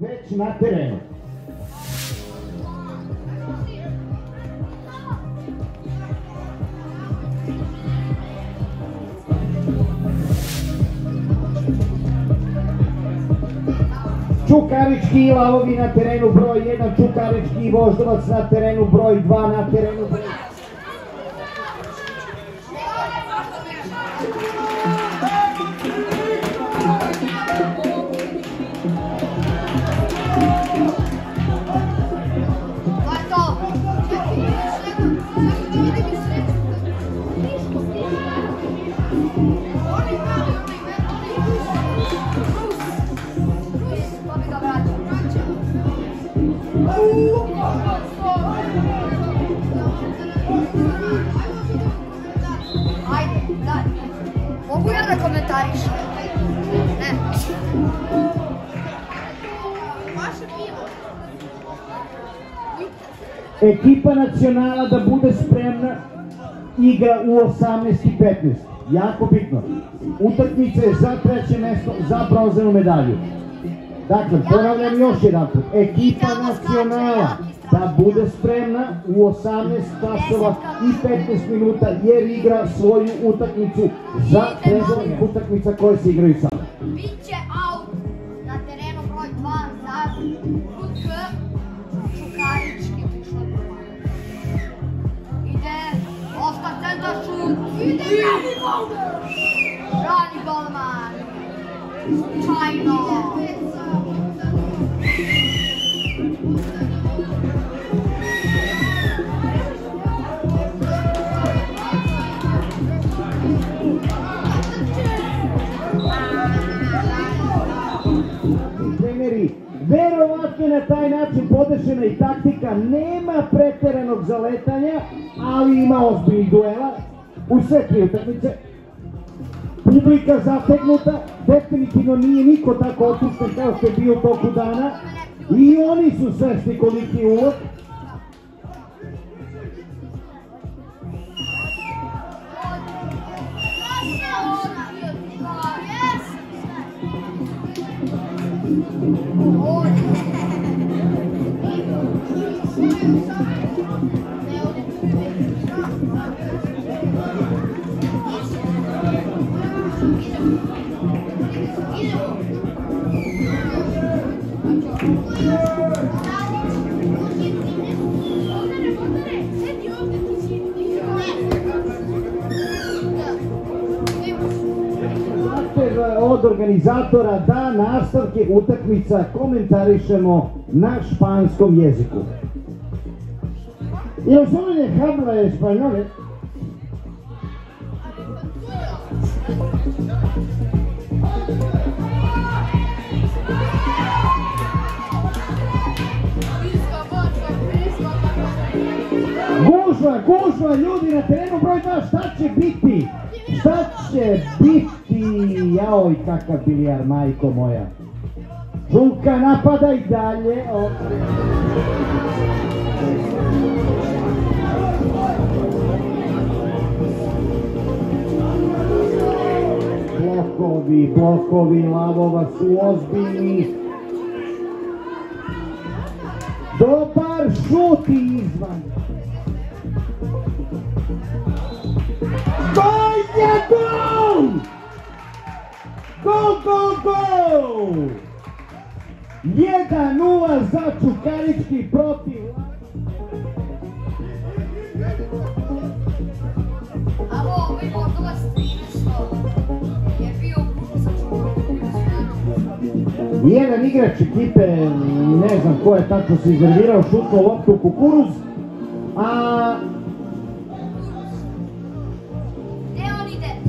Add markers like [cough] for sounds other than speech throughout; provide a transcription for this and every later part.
već na terenu. Čukarički i Lavovi na terenu broj 1, Čukarički Voždovac na terenu broj 2, na terenu broj Ajde, daj. Ja da komentarišem? Ne. Vaše pivo. Ekipa nacionala da bude spremna igra u 18 i 15. Jako bitno. Utakmica je za treće mjesto, za bronzanu medalju. Dakle, ponavljam još jedan put. Ekipa nacionala da bude spremna u 18 časova i 15 minuta jer igra svoju utakmicu za treće utakmica koje se igraju sada. Ide Rani Golman! Rani Golman! Čajno! Treneri, verovatno na taj način podešena i taktika, nema preteranog zaletanja, ali ima ozbiljnih duela u sve tri utakmice. Publika zategnuta, definitivno nije niko tako opušten kao što je bio toku dana i oni su svesni koliki je ulog. Od organizatora da nastavke utakmica komentarišemo na španskom jeziku. I osnovne habla español. eh? Gužva, gužva, ljudi na terenu broj 2, šta će biti? Šta će biti? Jaoj, kakav bilijar, majko moja. Žulka napada i dalje. O. Blokovi, blokovi lavova su ozbiljni. Dobar šut i izvan. Gol je gol! Gol, gol! 1-0 za Čukarički protiv Alo, Voždovac 13 je bio u kuću sa čuvarom. Jedan igrač ekipe, ne znam ko je tako se izervirao, šutno loptu u kukuruz, a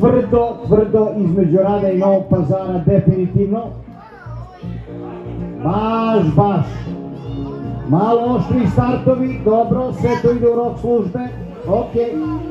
tvrdo, tvrdo između Rada i Novog pazara, definitivno. Baš, baš. Malo oštri startovi, dobro, sve to ide u rok službe, okej. jako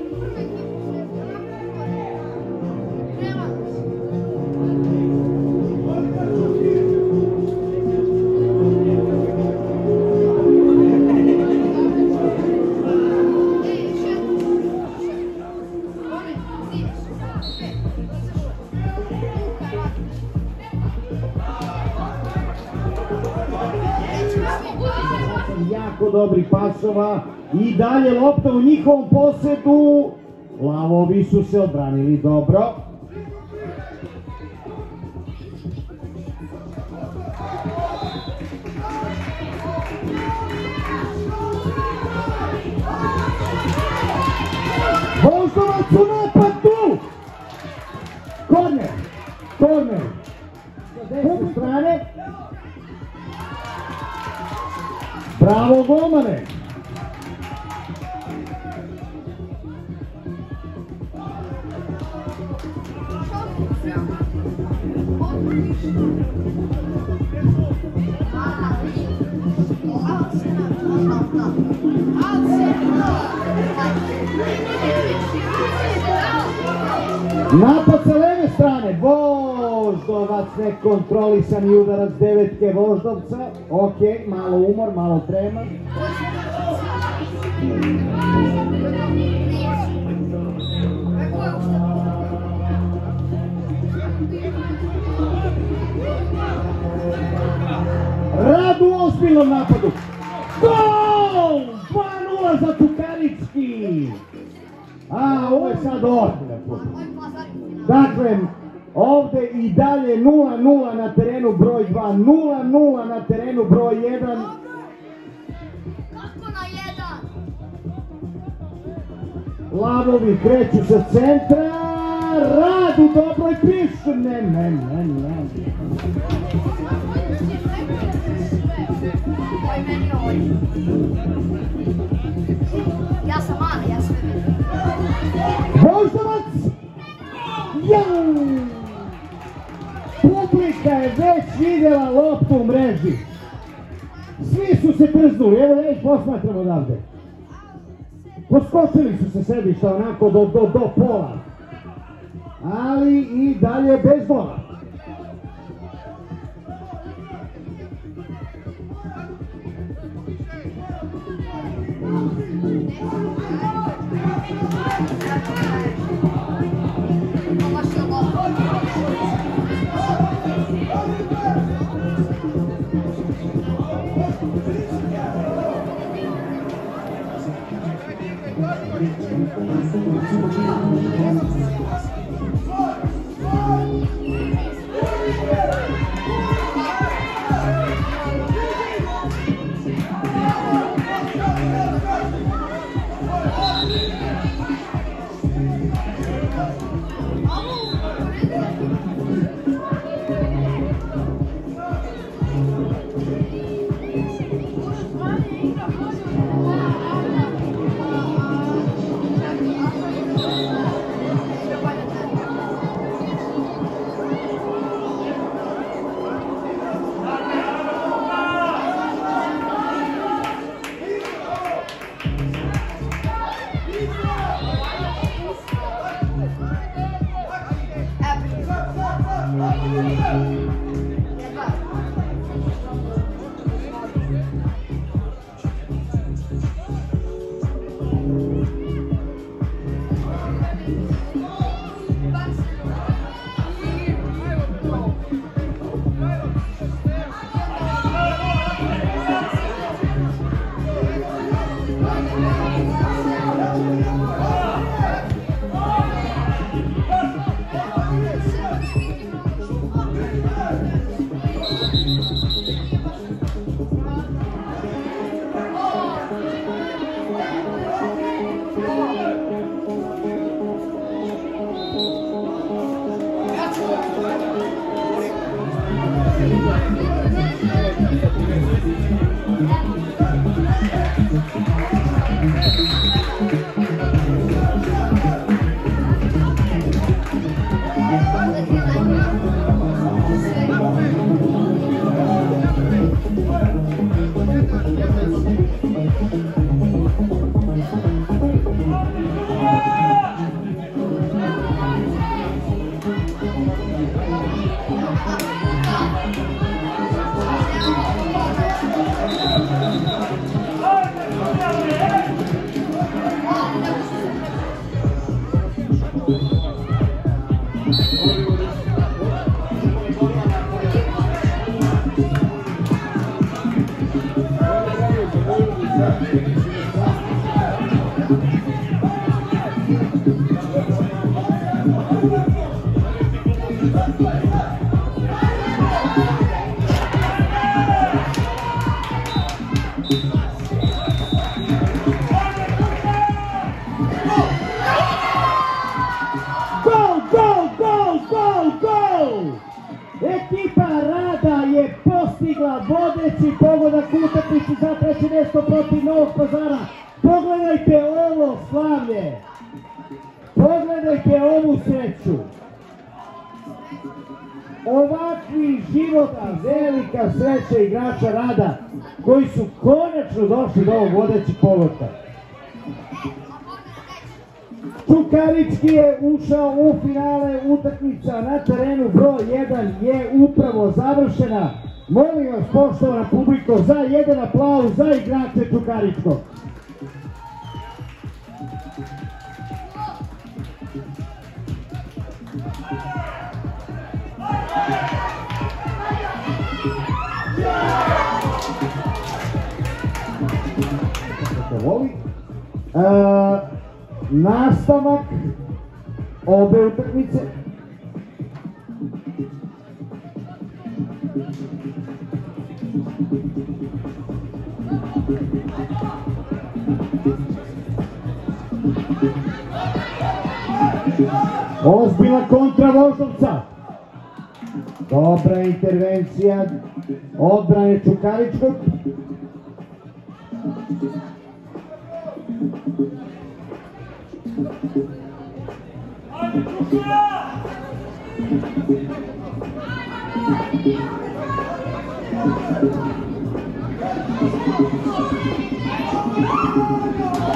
pasova i dalje lopta u njihovom posedu. Lavovi su se odbranili dobro. Voždovac u napadu! Korner! Korner! Sa strane. Bravo golmane! Napad sa leve strane, Voždovac nekontrolisani udarac devetke Voždovca. Ok, malo umor, malo trema. Rad u ozbiljnom napadu. Gol! 2-0 za Čukarički. A, ovo je sad ozbiljan fudbal. Dakle, ovdje i dalje 0-0 na terenu broj 2, 0-0 na terenu broj 1. Kako na jedan? Lavovi kreću sa centra, rad u dobroj pišu, ne, ne, ne, ne. Oj, meni ovo. Voždovac! Publika je već vidjela loptu u mreži. Svi su se trznuli, evo da ih posmatram odavde. Poskočili su se sedišta onako do, do, do pola. Ali i dalje bez gola. Ovo igrača rada koji su konačno došli do ovog vodećeg polotka. Čukarički je ušao u finale utakmica na terenu broj 1 je upravo završena. Molim vas poštovana publiko za jedan aplauz za igrače Čukaričkog. Voli. E, nastavak obe utakmice. Ozbiljna kontra Voždovca. Dobra intervencija odbrane Čukaričkog.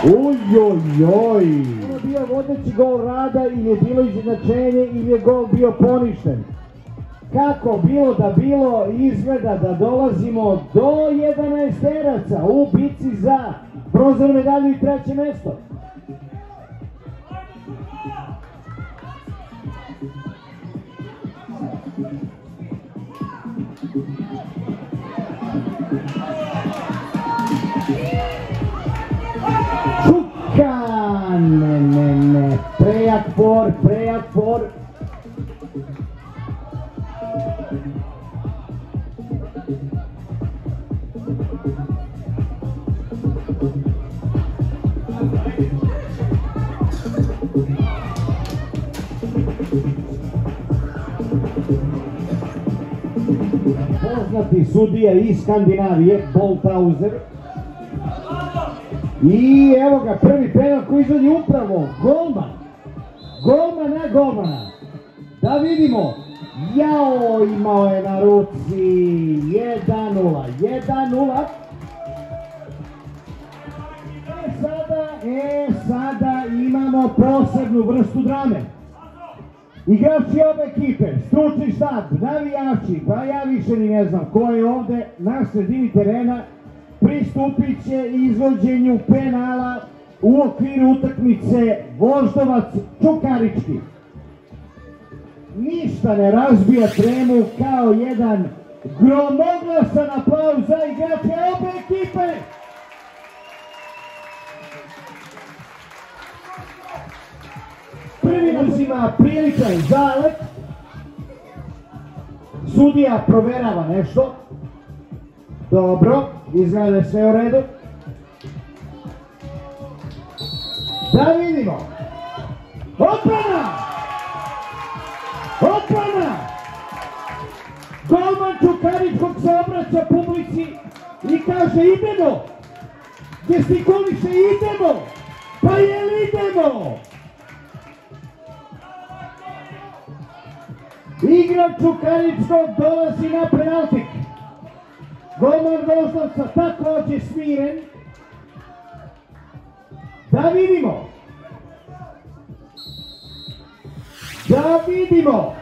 Ujojoj! Ovo je bio vodeći gol rada ili je bilo izjednačenje ili je gol bio poništen. Kako bilo da bilo, izgleda da dolazimo do 11 teraca u bici za bronzanu medalju i treće mesto. Zuccan! Preat for, preat for! Poznati sudija iz Skandinavije, Bolthauser. I evo ga, prvi penal koji izvodi upravo golman. Golman na golmana. Da vidimo. Jao, imao je na ruci 1-0. 1-0. E sada, e sada imamo posebnu vrstu drame. Igrači obe ekipe, stručni štab, navijači, pa ja više ni ne znam ko je ovde na sredini terena, pristupit će izvođenju penala u okviru utakmice Voždovac Čukarički. Ništa ne razbija tremu kao jedan gromoglasan aplauz za igrače obe ekipe. Prvi uzima priličan zalet. Sudija proverava nešto. Dobro, izgleda sve u redu. Da vidimo. Opana! Opana! Golman Čukaričkog se obraća publici i kaže idemo! Gestikuliše idemo! Pa jel idemo? Igrač Čukaričkog dolazi na penaltik. Golman Voždovca takođe smiren. Da vidimo. Da vidimo.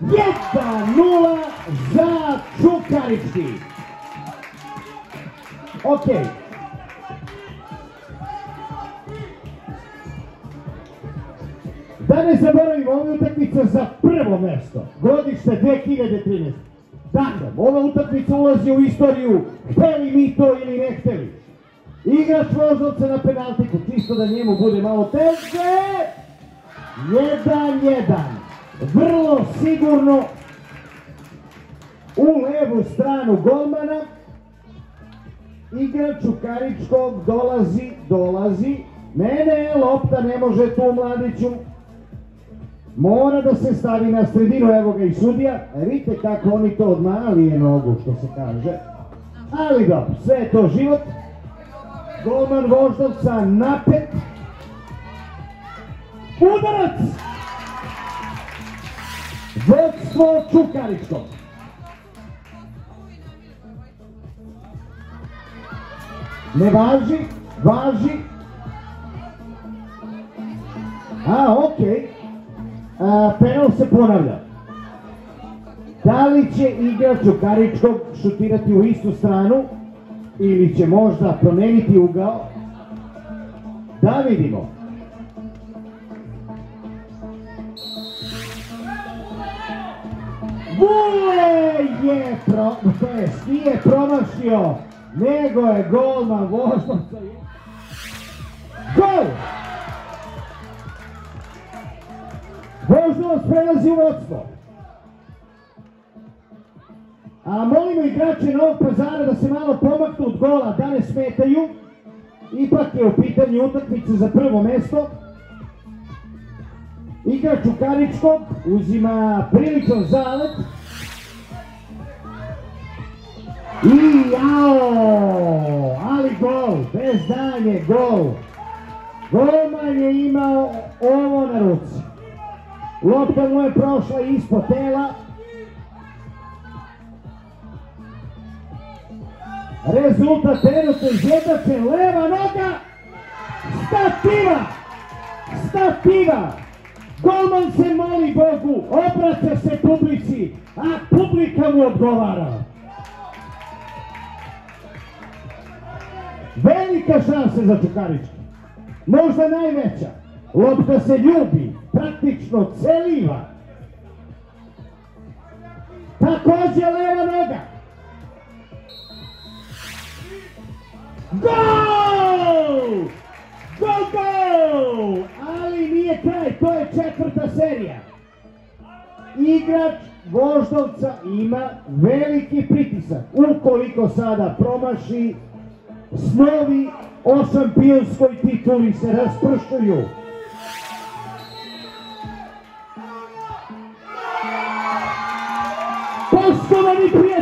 1-0 za Čukarički. Okej. Da ne zaboravimo, ovo je utakmica za prvo mesto, godište 2013. Dakle, ova utakmica ulazi u istoriju, hteli mi to ili ne hteli. Igrač Voždovca na penaltiku, čisto da njemu bude malo teže. 1-1. Vrlo sigurno u levu stranu golmana. Igrač Čukaričkog dolazi, dolazi. Ne, ne, lopta ne može tu mladiću. Mora da se stavi na sredinu, evo ga i sudija. E, vidite kako oni to odmalije nogu, što se kaže. Ali dobro, sve je to život. Golman Voždovca napet. Udarac! Vodstvo Čukaričko. Ne važi, važi. A, okej. A, Penal se ponavlja. Da li će igrač Čukaričkog šutirati u istu stranu ili će možda promeniti ugao? Da vidimo. Vule je pro, [laughs] nije promašio, nego je golman Voždovca. Voždovac prelazi u. A molimo igrače Novog pazara da se malo pomaknu od gola, da ne smetaju. Ipak je u pitanju utakmice za prvo mesto. Igrač Čukaričkog uzima priličan zalet. I jao, ali gol, bez danje, gol. Golman je imao ovo na ruci. Lopta mu je prošla ispod tela. Rezultat trenutno izjednačen, leva noga, stativa, stativa. Golman se moli Bogu, obraća se publici, a publika mu odgovara. Velika šansa za Čukarički. Možda najveća. Lopta se ljubi, praktično celiva. Takođe leva noga. Gol! Gol, gol! Ali nije kraj, to je četvrta serija. Igrač Voždovca ima veliki pritisak. Ukoliko sada promaši, snovi o šampionskoj tituli se raspršuju.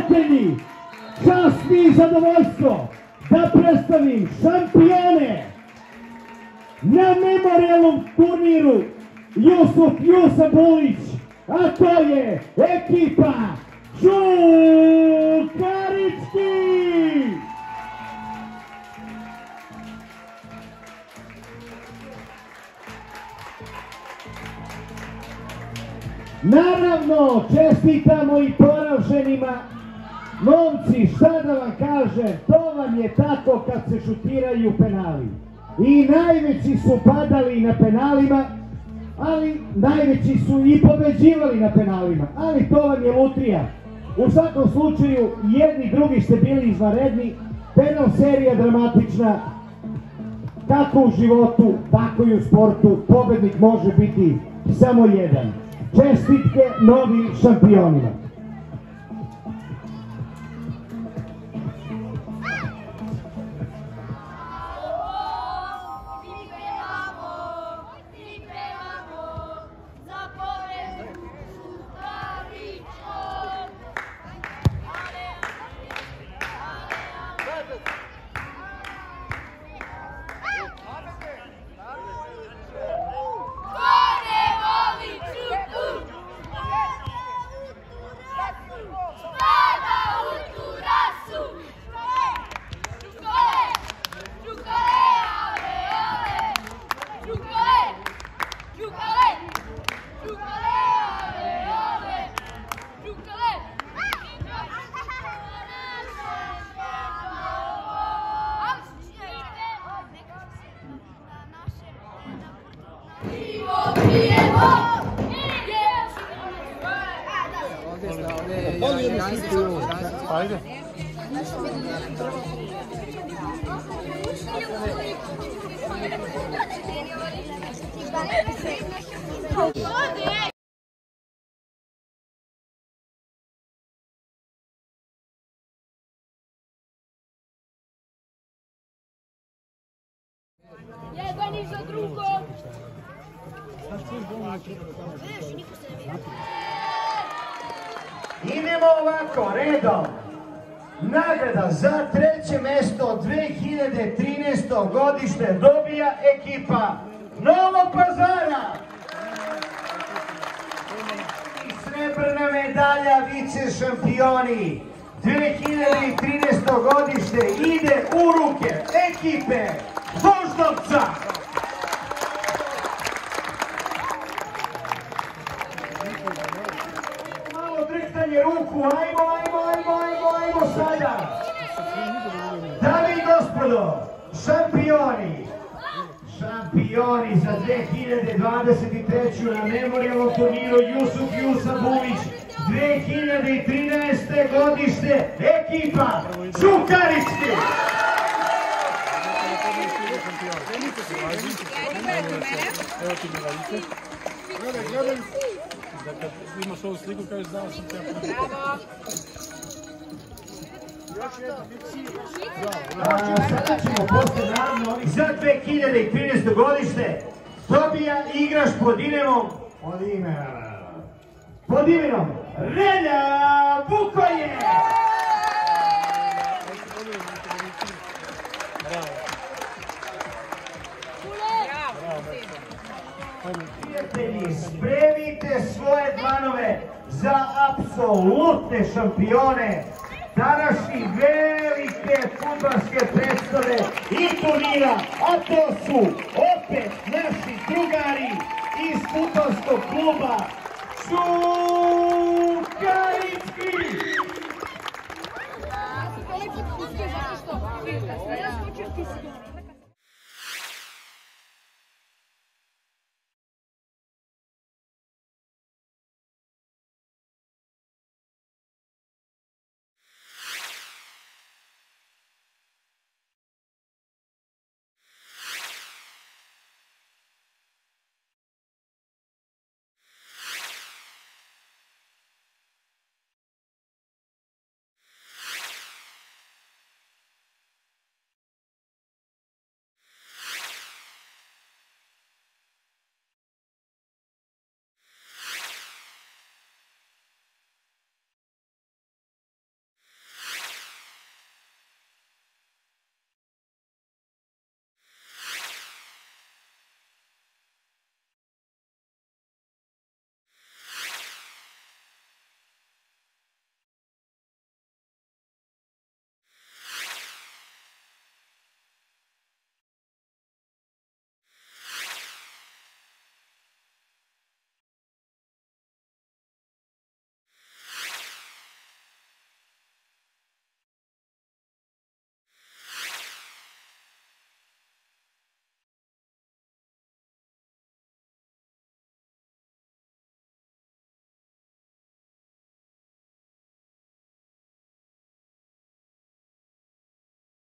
Prijatelji, čast mi i zadovoljstvo da predstavim šampione na memorialnom turniru Jusuf Jusa Bulić, a to je ekipa Čukarički! Naravno, čestitamo i poraženima. Momci, šta da vam kažem, to vam je tako kad se šutiraju penali. I najveći su padali na penalima, ali najveći su i pobeđivali na penalima. Ali to vam je lutrija. U svakom slučaju, jedni drugi ste bili izvanredni, penal serija dramatična, kako u životu, tako i u sportu, pobednik može biti samo jedan. Čestitke novim šampionima. Jeden i za drugą! Idemo ovako, redom! Nagrada za treće mesto 2013. godište dobija ekipa Novog pazara. I srebrnu medalja vice šampioni 2013. godište ide u ruke ekipe Voždovca. Šampioni za 2023. na memorialnom turniru Jusuf Jusa Bulić 2013. godište ekipa Čukarički. Da kad imaš ovu sliku, kažeš znao sam te ja A, sada ćemo ovih za 2013. godište dobija igrač pod imenom pod imenom pod imenom Relja Vukoje! Prijatelji, spremite svoje dlanove za apsolutne šampione današnji velike futbalske predstave i turnira, a to su opet naši drugari iz futbalskog kluba Čukarički!